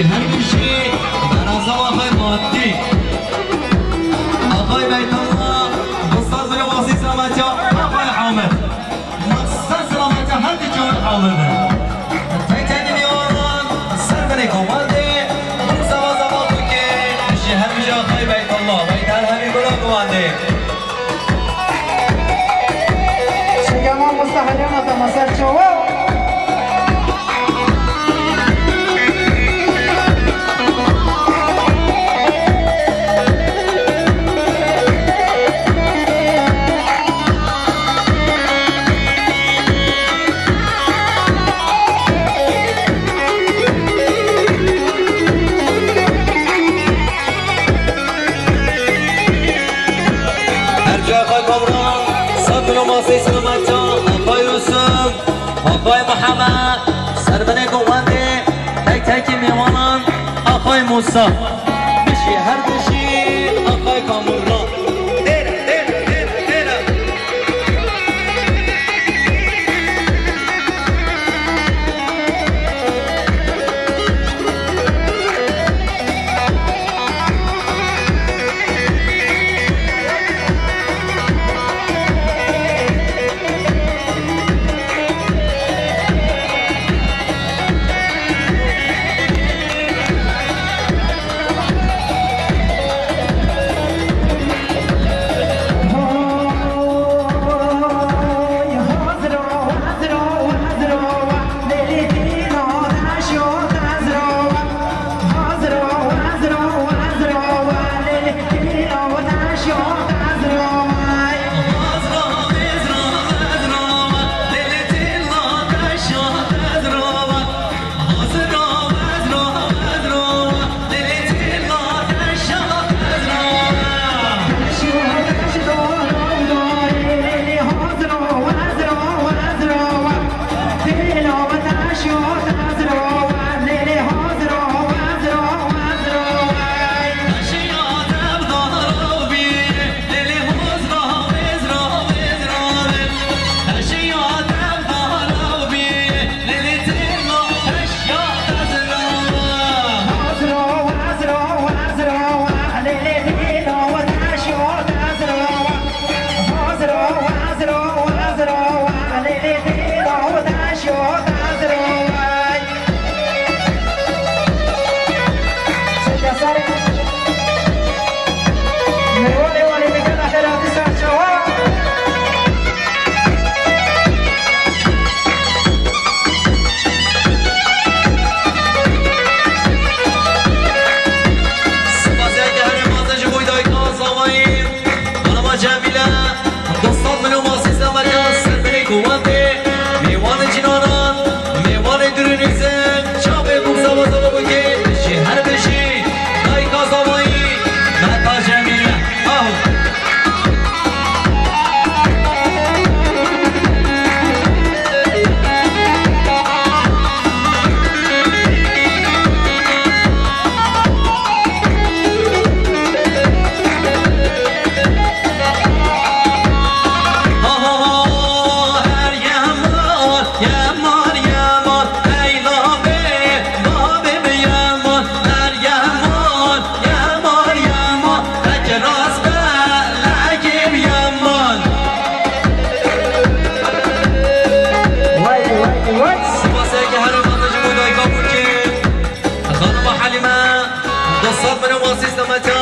اهم شيء أنا صوابي موديك मौसम सब नवासी समाचार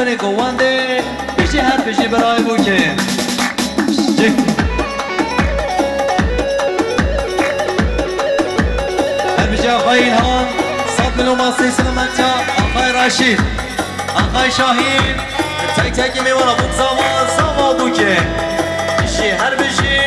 bene govande Pişi her pişi beray bu ki Her pişi akay ilhan Sat min umasi sinementa Akay Raşid Akay Şahin. Tek tek mi vana bugza wa zama bu ki. Pişi her pişi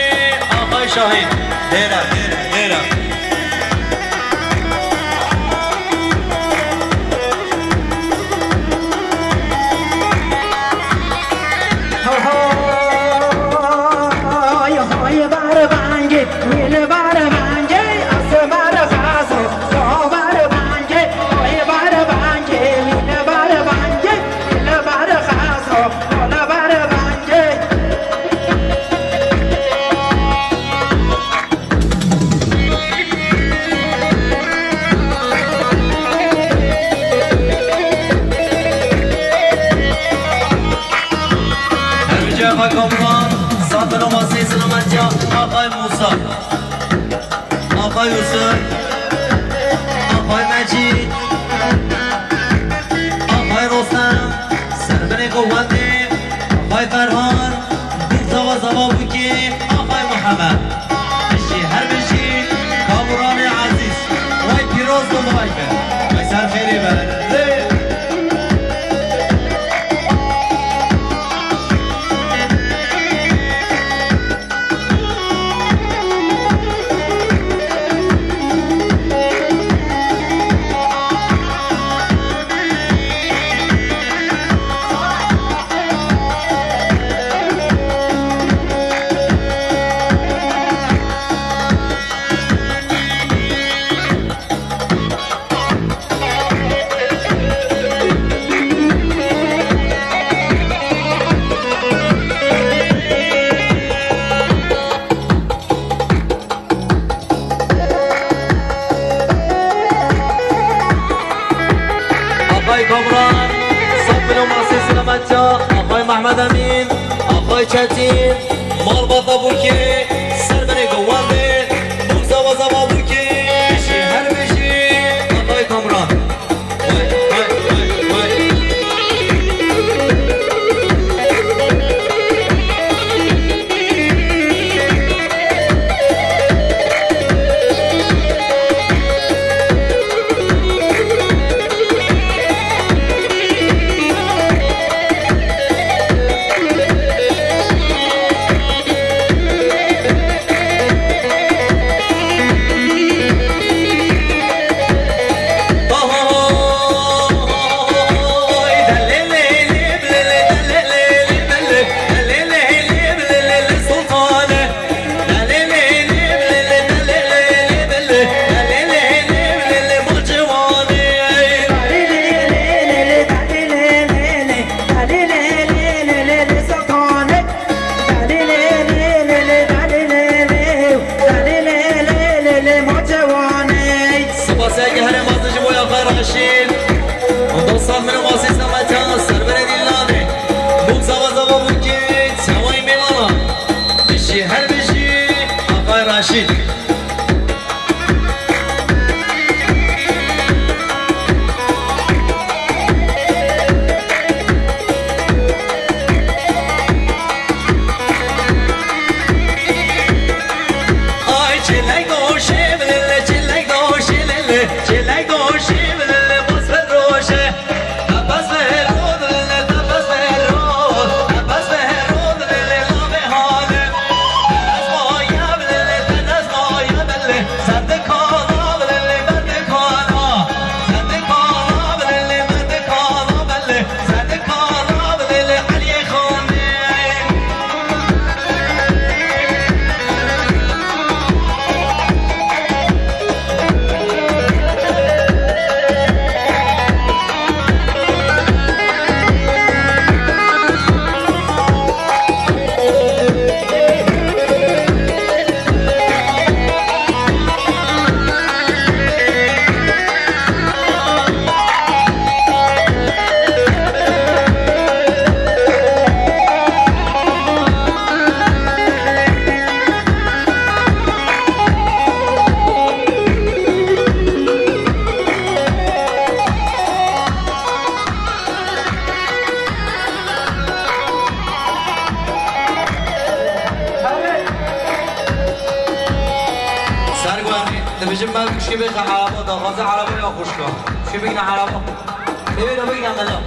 Akay Musa, Akay Hüseyin. memleketim Marbata bu ki عربا دا غازه عربا یا خوشگاه چی بگن عربا ببینم بگن دجا